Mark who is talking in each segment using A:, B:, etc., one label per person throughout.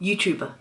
A: YouTuber.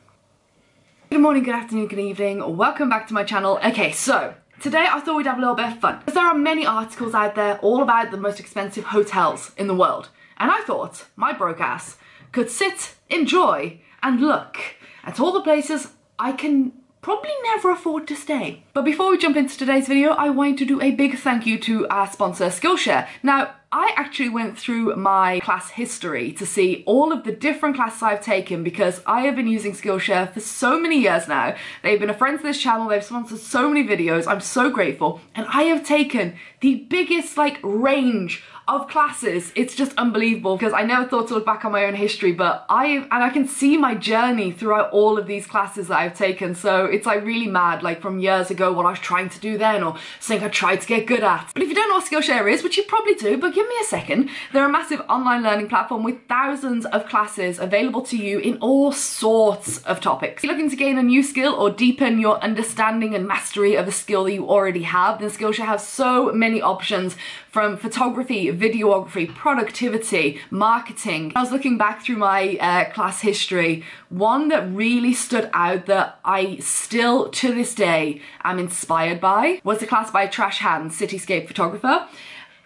A: Good morning, good afternoon, good evening. Welcome back to my channel. Okay, so today I thought we'd have a little bit of fun. Because there are many articles out there all about the most expensive hotels in the world. And I thought my broke ass could sit, enjoy, and look at all the places I can probably never afford to stay. But before we jump into today's video, I want to do a big thank you to our sponsor Skillshare. Now, I actually went through my class history to see all of the different classes I've taken because I have been using Skillshare for so many years now. They've been a friend to this channel, they've sponsored so many videos, I'm so grateful. And I have taken the biggest like range of classes. It's just unbelievable because I never thought to look back on my own history, but I, and I can see my journey throughout all of these classes that I've taken. So it's like really mad, like from years ago, what I was trying to do then or something I tried to get good at. But if you don't know what Skillshare is, which you probably do, but give me a second, they're a massive online learning platform with thousands of classes available to you in all sorts of topics. If you're looking to gain a new skill or deepen your understanding and mastery of a skill that you already have, then Skillshare has so many options from photography, videography, productivity, marketing. I was looking back through my uh, class history, one that really stood out that I still to this day am inspired by was the class by Trashhand, cityscape photographer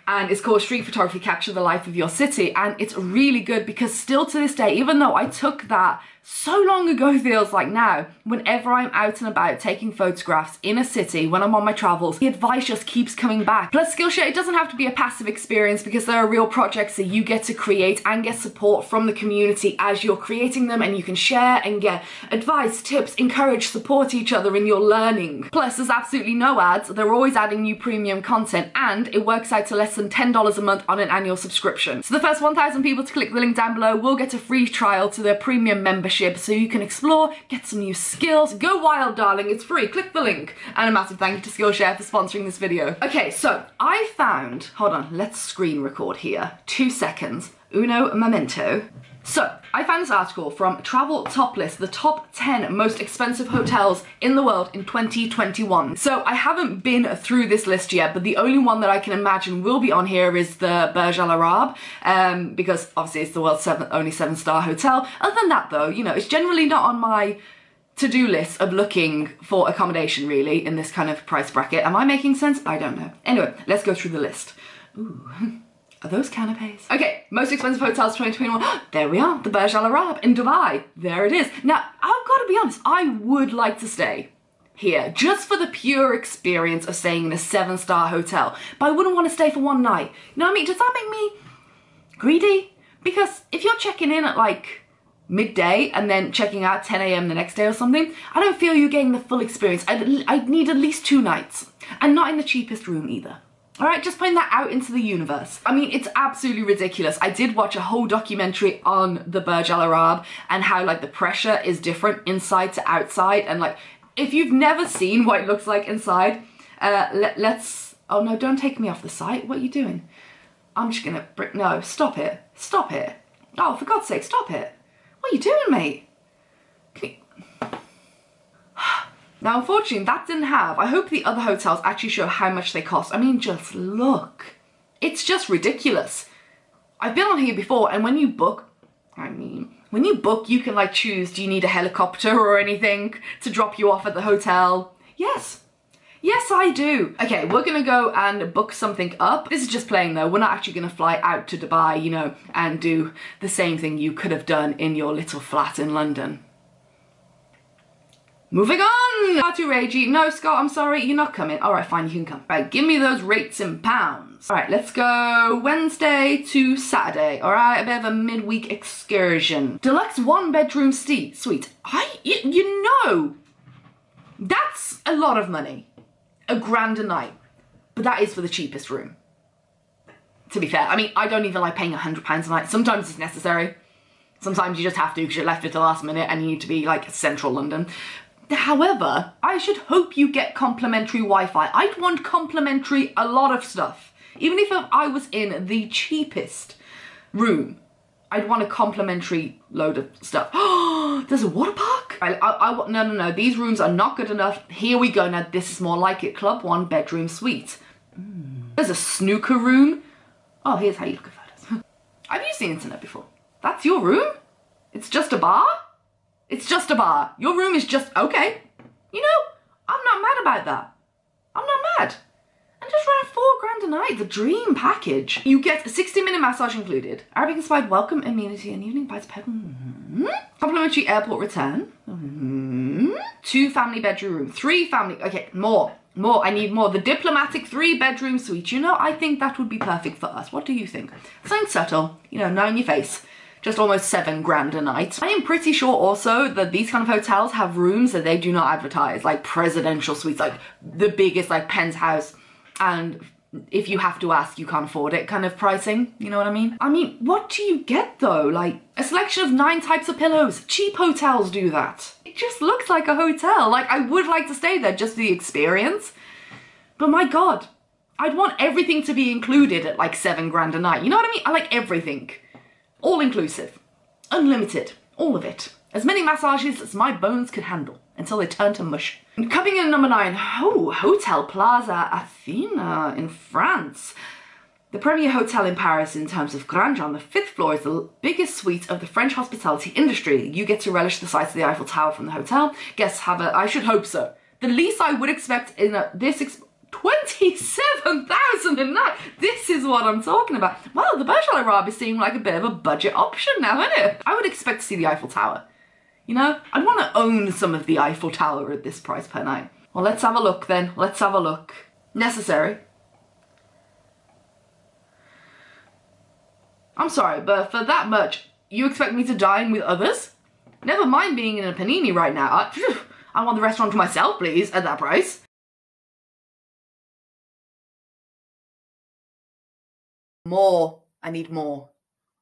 A: and it's called Street Photography Capture the Life of Your City and it's really good because still to this day, even though I took that so long ago feels like now, whenever I'm out and about taking photographs in a city, when I'm on my travels, the advice just keeps coming back. Plus Skillshare, it doesn't have to be a passive experience because there are real projects that you get to create and get support from the community as you're creating them and you can share and get advice, tips, encourage, support each other in your learning. Plus there's absolutely no ads, they're always adding new premium content and it works out to less than $10 a month on an annual subscription. So the first 1,000 people to click the link down below will get a free trial to their premium membership membership so you can explore, get some new skills, go wild darling, it's free, click the link. And a massive thank you to Skillshare for sponsoring this video. Okay, so I found, hold on, let's screen record here, two seconds, uno momento. So, I found this article from Travel Top List, the top 10 most expensive hotels in the world in 2021. So, I haven't been through this list yet, but the only one that I can imagine will be on here is the Burj Al Arab, um, because obviously it's the world's seven, only seven star hotel. Other than that though, you know, it's generally not on my to-do list of looking for accommodation really in this kind of price bracket. Am I making sense? I don't know. Anyway, let's go through the list. Ooh. Are those canapes? Okay, most expensive hotels 2021. there we are, the Burj Al Arab in Dubai. There it is. Now, I've got to be honest, I would like to stay here just for the pure experience of staying in a seven star hotel, but I wouldn't want to stay for one night. You know what I mean? Does that make me greedy? Because if you're checking in at like midday and then checking out 10 a.m. the next day or something, I don't feel you're getting the full experience. I'd, I'd need at least two nights and not in the cheapest room either. All right, just putting that out into the universe. I mean, it's absolutely ridiculous. I did watch a whole documentary on the Burj Al Arab and how like the pressure is different inside to outside. And like, if you've never seen what it looks like inside, uh, let, let's, oh no, don't take me off the site. What are you doing? I'm just gonna, no, stop it. Stop it. Oh, for God's sake, stop it. What are you doing, mate? Now, unfortunately, that didn't have. I hope the other hotels actually show how much they cost. I mean, just look. It's just ridiculous. I've been on here before, and when you book, I mean, when you book, you can like choose, do you need a helicopter or anything to drop you off at the hotel? Yes. Yes, I do. Okay, we're gonna go and book something up. This is just playing though. We're not actually gonna fly out to Dubai, you know, and do the same thing you could have done in your little flat in London. Moving on! Far too ragey. No, Scott, I'm sorry, you're not coming. All right, fine, you can come. Right, give me those rates in pounds. All right, let's go Wednesday to Saturday. All right, a bit of a midweek excursion. Deluxe one bedroom suite. Sweet. I, you, you know, that's a lot of money. A grand a night. But that is for the cheapest room. To be fair, I mean, I don't even like paying hundred pounds a night. Sometimes it's necessary. Sometimes you just have to because you're left at the last minute and you need to be like central London. However, I should hope you get complimentary Wi-Fi. I'd want complimentary a lot of stuff. Even if I was in the cheapest room, I'd want a complimentary load of stuff. There's a water park? I, I, I, no, no, no, these rooms are not good enough. Here we go, now this is more like it. Club one bedroom suite. Mm. There's a snooker room. Oh, here's how you look at photos. I've used the internet before. That's your room? It's just a bar? It's just a bar. Your room is just okay. You know, I'm not mad about that. I'm not mad. And just around four grand a night, the dream package. You get a 60 minute massage included, Arabic inspired welcome amenity and evening bites pet. Mm -hmm. Complimentary airport return. Mm -hmm. Two family bedroom room, three family, okay, more. More, I need more. The diplomatic three bedroom suite. You know, I think that would be perfect for us. What do you think? Something subtle, you know, knowing your face. Just almost seven grand a night. I am pretty sure also that these kind of hotels have rooms that they do not advertise, like presidential suites, like the biggest, like penthouse. And if you have to ask, you can't afford it kind of pricing. You know what I mean? I mean, what do you get though? Like a selection of nine types of pillows. Cheap hotels do that. It just looks like a hotel. Like I would like to stay there just the experience. But my God, I'd want everything to be included at like seven grand a night. You know what I mean? I like everything all inclusive, unlimited, all of it. As many massages as my bones could handle until they turned to mush. Coming in number nine, oh, Hotel Plaza Athénée in France. The premier hotel in Paris in terms of grandeur on the fifth floor is the biggest suite of the French hospitality industry. You get to relish the sights of the Eiffel Tower from the hotel. Guests have a, I should hope so. The least I would expect in a, this, 27,009. This is what I'm talking about. Well, the Burj Al Arab is seeming like a bit of a budget option now, isn't it? I would expect to see the Eiffel Tower. You know, I'd want to own some of the Eiffel Tower at this price per night. Well, let's have a look then. Let's have a look. Necessary. I'm sorry, but for that much, you expect me to dine with others? Never mind being in a panini right now. I, I want the restaurant to myself, please, at that price. More. I need more.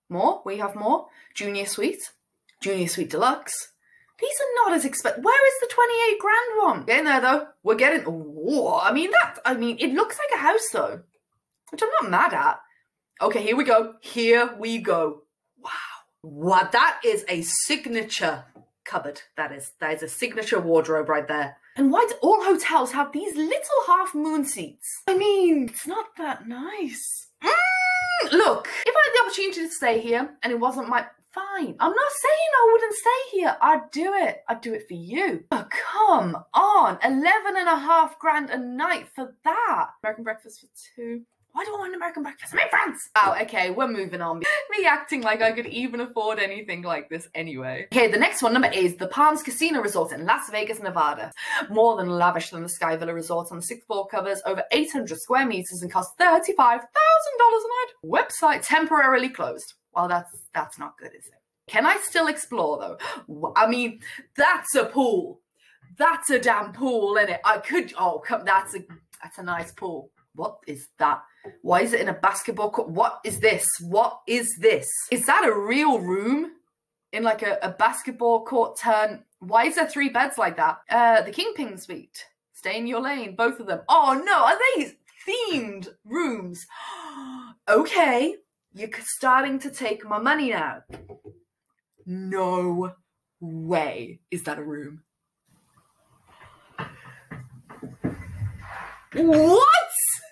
A: More? We have more? Junior Suite? Junior Suite Deluxe? These are not as expensive. Where is the 28 grand one? Getting there though. We're getting, whoa. I mean, that, I mean, it looks like a house though, which I'm not mad at. Okay, here we go. Here we go. Wow. What? That is a signature cupboard. That is, that is a signature wardrobe right there. And why do all hotels have these little half moon seats? I mean, it's not that nice. Mm, Hmm, look, if I had the opportunity to stay here and it wasn't my fine. I'm not saying I wouldn't stay here. I'd do it. I'd do it for you. But come on. 11 and a half grand a night for that. American breakfast for two. Why do I want an American breakfast? I'm in France. Oh, okay, we're moving on. Me acting like I could even afford anything like this anyway. Okay, the next one, number eight, is the Palms Casino Resort in Las Vegas, Nevada. More than lavish than the Sky Villa Resort on the sixth floor covers over 800 square meters and costs $35,000 a night. Website temporarily closed. Well, that's that's not good, is it? Can I still explore though? I mean, that's a pool. That's a damn pool, isn't it? I could. Oh, come. That's a that's a nice pool. What is that? Why is it in a basketball court? What is this? What is this? Is that a real room in like a, a basketball court turn? Why is there three beds like that? Uh, the Kingpin Suite. Stay in your lane, both of them. Oh no, are they themed rooms? okay, you're starting to take my money now. No way is that a room. What?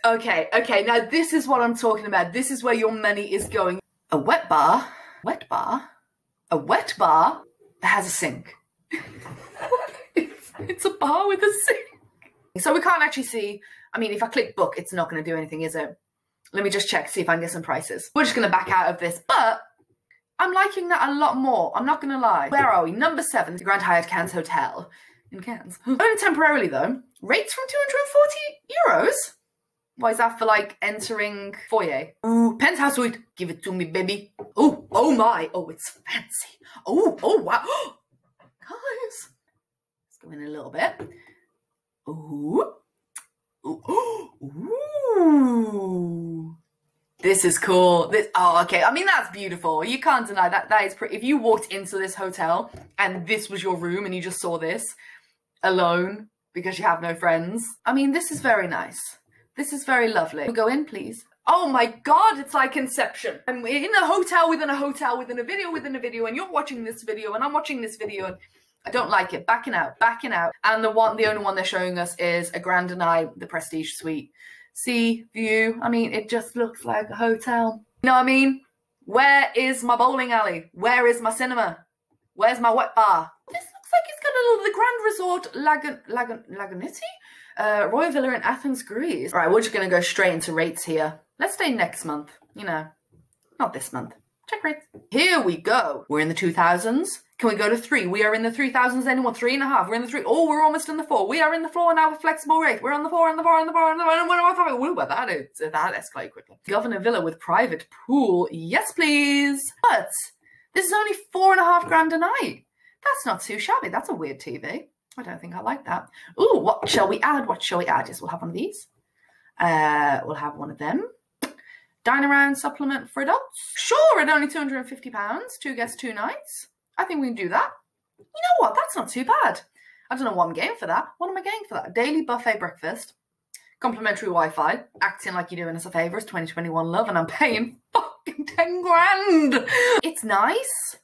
A: Okay, okay, now this is what I'm talking about. This is where your money is going. A wet bar, wet bar, a wet bar has a sink. it's, it's a bar with a sink. So we can't actually see. I mean, if I click book, it's not going to do anything, is it? Let me just check, see if I can get some prices. We're just going to back out of this, but I'm liking that a lot more. I'm not going to lie. Where are we? Number seven, the Grand Hyatt Cannes Hotel in Cannes. Only temporarily though. Rates from 240 euros. Why is that for like entering foyer? Ooh, penthouse suite. Give it to me, baby. Oh, oh my. Oh, it's fancy. Oh, oh wow. Guys. Let's go in a little bit. Ooh. Ooh. Ooh. This is cool. This oh okay. I mean that's beautiful. You can't deny that. That is pretty. If you walked into this hotel and this was your room and you just saw this alone because you have no friends. I mean, this is very nice. This is very lovely. Go in, please. Oh my god, it's like Inception. I'm in a hotel within a hotel within a video within a video, and you're watching this video, and I'm watching this video, and I don't like it. Backing out, backing out. And the one, the only one they're showing us is a Grand Denai, the Prestige Suite. Sea view. I mean, it just looks like a hotel. You know what I mean? Where is my bowling alley? Where is my cinema? Where's my wet bar? This looks like it's got a little the Grand Resort Lagan Lagan Laganiti? Uh, Royal Villa in Athens, Greece. All right, we're just gonna go straight into rates here. Let's stay next month. You know, not this month. Check rates. Here we go. We're in the 2000s. Can we go to three? We are in the 3000s anyone. Three and a half. We're in the three. Oh, we're almost in the four. We are in the floor now with flexible rate. We're on the four, on the four, on the four, on the four, on the four. Ooh, but that is, that escalated quickly. Governor Villa with private pool. Yes, please. But this is only four and a half grand a night. That's not too shabby. That's a weird TV. I don't think I like that. Ooh, what shall we add? What shall we add? Yes, we'll have one of these. Uh, we'll have one of them. Dine around supplement for adults. Sure, at only £250, two guests, two nights. I think we can do that. You know what? That's not too bad. I don't know what I'm getting for that. What am I getting for that? Daily buffet breakfast, complimentary Wi-Fi, acting like you're doing us a favour. It's 2021 love, and I'm paying fucking 10 grand. It's nice.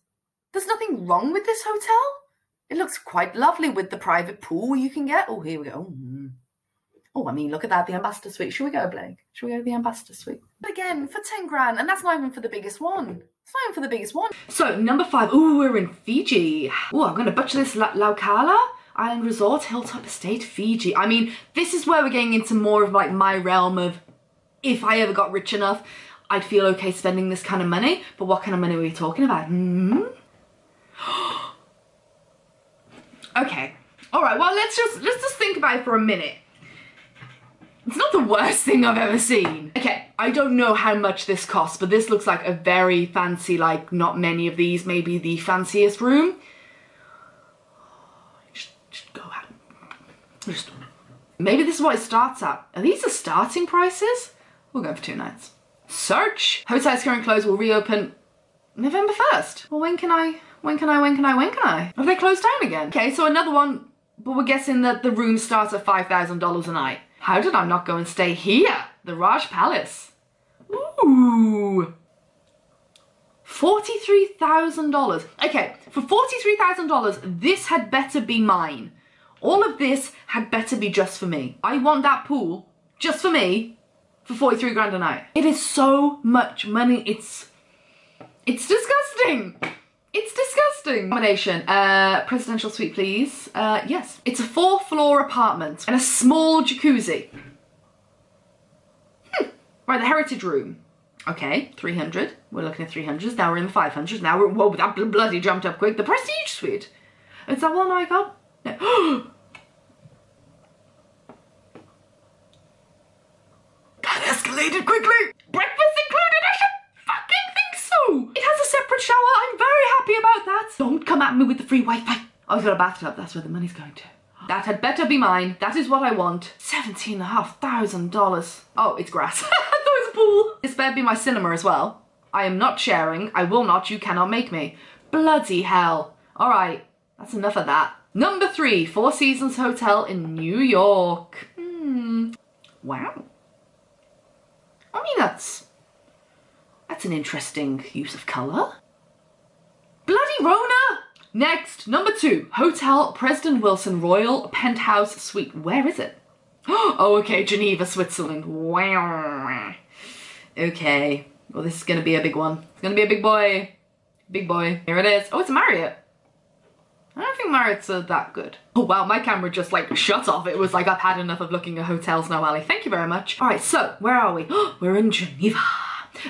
A: There's nothing wrong with this hotel. It looks quite lovely with the private pool you can get. Oh, here we go. Mm. Oh, I mean, look at that, the ambassador suite. Should we go, Blake? Should we go to the ambassador suite? But again, for 10 grand, and that's not even for the biggest one. It's not even for the biggest one. So, number five. Oh, we're in Fiji. Oh, I'm going to butcher this. La Laucala Island Resort, Hilltop Estate, Fiji. I mean, this is where we're getting into more of like my realm of if I ever got rich enough, I'd feel okay spending this kind of money. But what kind of money are we talking about? Hmm? Okay. All right, well, let's just, let's just think about it for a minute. It's not the worst thing I've ever seen. Okay, I don't know how much this costs, but this looks like a very fancy, like not many of these, maybe the fanciest room. Just, maybe this is what it starts at. Are these the starting prices? We'll go for two nights. Search. Hotel's current close will reopen November 1st. Well, when can I, when can I, when can I, when can I? Have they closed down again? Okay, so another one, but we're guessing that the room starts at $5,000 a night. How did I not go and stay here? The Raj Palace. Ooh. $43,000. Okay, for $43,000, this had better be mine. All of this had better be just for me. I want that pool just for me for 43 grand a night. It is so much money. It's, it's disgusting. It's disgusting. Accommodation, uh, presidential suite please. Uh, yes. It's a four floor apartment and a small jacuzzi. Hmm. Right, the heritage room. Okay, 300. We're looking at 300s. Now we're in the 500s. Now we're, whoa, that bloody jumped up quick. The prestige suite. Is that one I got? No. that escalated quickly. Breakfast included. I should fucking think so. It has a separate shower. Happy about that. Don't come at me with the free Wi-Fi. I've got a bathtub. That's where the money's going to. That had better be mine. That is what I want. Seventeen and a half thousand dollars. Oh, it's grass. I was a pool. This better be my cinema as well. I am not sharing. I will not. You cannot make me. Bloody hell. All right. That's enough of that. Number three, Four Seasons Hotel in New York. Hmm. Wow. I mean, that's that's an interesting use of colour. Rona! Next, number two, Hotel President Wilson Royal Penthouse Suite. Where is it? Oh, okay, Geneva, Switzerland. Wow. Okay, well this is gonna be a big one. It's gonna be a big boy. Big boy. Here it is. Oh, it's a Marriott. I don't think Marriott's are that good. Oh wow, my camera just like shut off. It was like I've had enough of looking at hotels now, Ali. Thank you very much. All right, so where are we? We're in Geneva.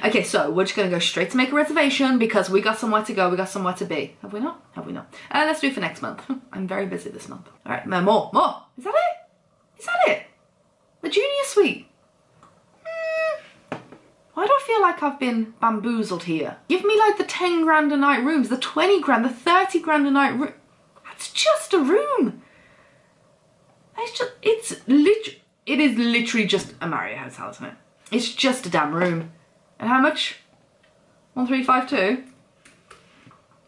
A: Okay, so we're just gonna go straight to make a reservation because we got somewhere to go, we got somewhere to be. Have we not? Have we not? Uh, let's do it for next month. I'm very busy this month. All right, more, more. Is that it? Is that it? The junior suite. Hmm. Why do I feel like I've been bamboozled here? Give me like the 10 grand a night rooms, the 20 grand, the 30 grand a night room. That's just a room. It's just, it's literally, it is literally just a Marriott hotel, isn't it? It's just a damn room. And how much? 1352?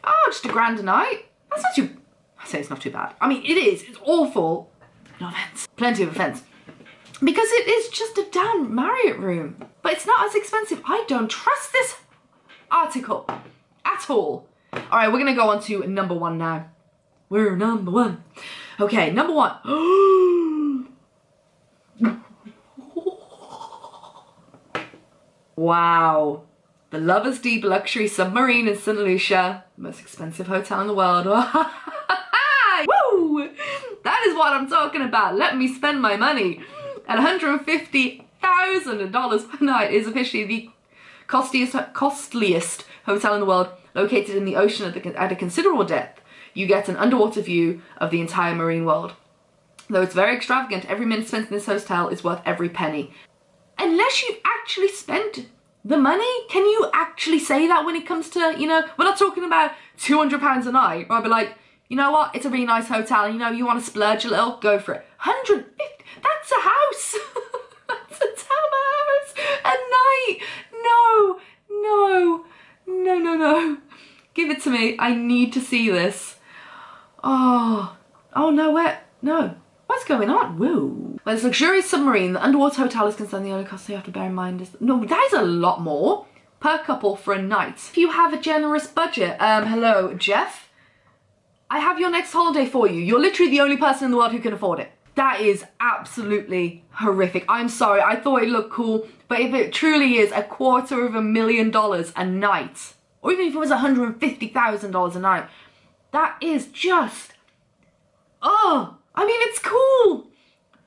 A: Oh, just a grand a night. That's not too, I say it's not too bad. I mean, it is, it's awful. No offense, plenty of offense. Because it is just a damn Marriott room. But it's not as expensive. I don't trust this article at all. All right, we're gonna go on to number one now. We're number one. Okay, number one. Oh, wow. the Lovers Deep Luxury Submarine in St. Lucia, most expensive hotel in the world. Woo! That is what I'm talking about. Let me spend my money. At $150,000 per night is officially the costliest, costliest hotel in the world, located in the ocean at, the, at a considerable depth. You get an underwater view of the entire marine world. Though it's very extravagant, every minute spent in this hotel is worth every penny. Unless you've actually spent the money, can you actually say that when it comes to, you know, we're not talking about £200 a night, I'd be like, you know what, it's a really nice hotel, you know, you want to splurge a little, go for it. 150, that's a house. that's a townhouse a night. No, no, no, no, no. Give it to me. I need to see this. Oh, oh no, where? No. What's going on? Woo. When it's luxurious submarine, the underwater hotel is concerned, the only cost you have to bear in mind is, no, that is a lot more per couple for a night. If you have a generous budget, um, hello, Jeff, I have your next holiday for you. You're literally the only person in the world who can afford it. That is absolutely horrific. I'm sorry, I thought it looked cool, but if it truly is a quarter of a million dollars a night, or even if it was $150,000 a night, that is just, oh, I mean, it's cool,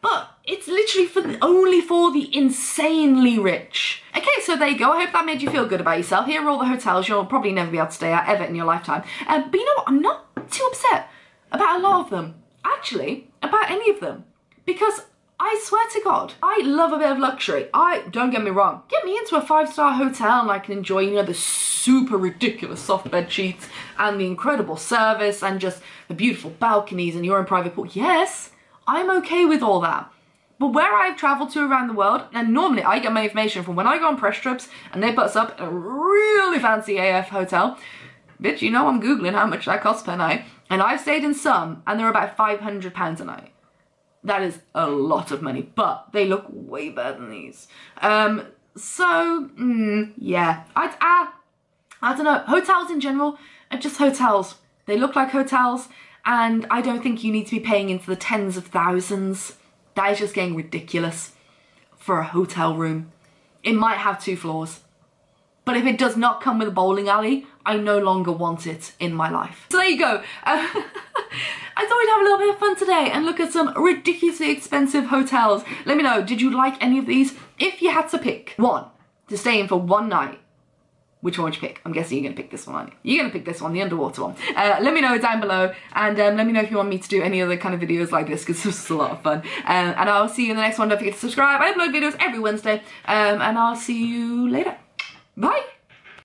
A: but it's literally for the, only for the insanely rich. Okay, so there you go. I hope that made you feel good about yourself. Here are all the hotels you'll probably never be able to stay at ever in your lifetime. Um, but you know what? I'm not too upset about a lot of them. Actually, about any of them. Because I swear to God, I love a bit of luxury. I, don't get me wrong, get me into a five-star hotel and I can enjoy, you know, the super ridiculous soft bed sheets and the incredible service and just the beautiful balconies and your own private pool. Yes, I'm okay with all that. But where I've traveled to around the world, and normally I get my information from when I go on press trips and they put us up in a really fancy AF hotel, bitch, you know I'm Googling how much that costs per night. And I've stayed in some and they're about £500 a night. That is a lot of money, but they look way better than these. Um, so, mm, yeah, I, I, I don't know. Hotels in general are just hotels. They look like hotels, and I don't think you need to be paying into the tens of thousands. That is just getting ridiculous for a hotel room. It might have two floors. But if it does not come with a bowling alley, I no longer want it in my life. So there you go. Uh, I thought we'd have a little bit of fun today and look at some ridiculously expensive hotels. Let me know, did you like any of these? If you had to pick one to stay in for one night, which one would you pick? I'm guessing you're gonna pick this one, aren't you? You're gonna pick this one, the underwater one. Uh, let me know down below and um, let me know if you want me to do any other kind of videos like this because this is a lot of fun. Um, and I'll see you in the next one. Don't forget to subscribe. I upload videos every Wednesday um, and I'll see you later. Bye!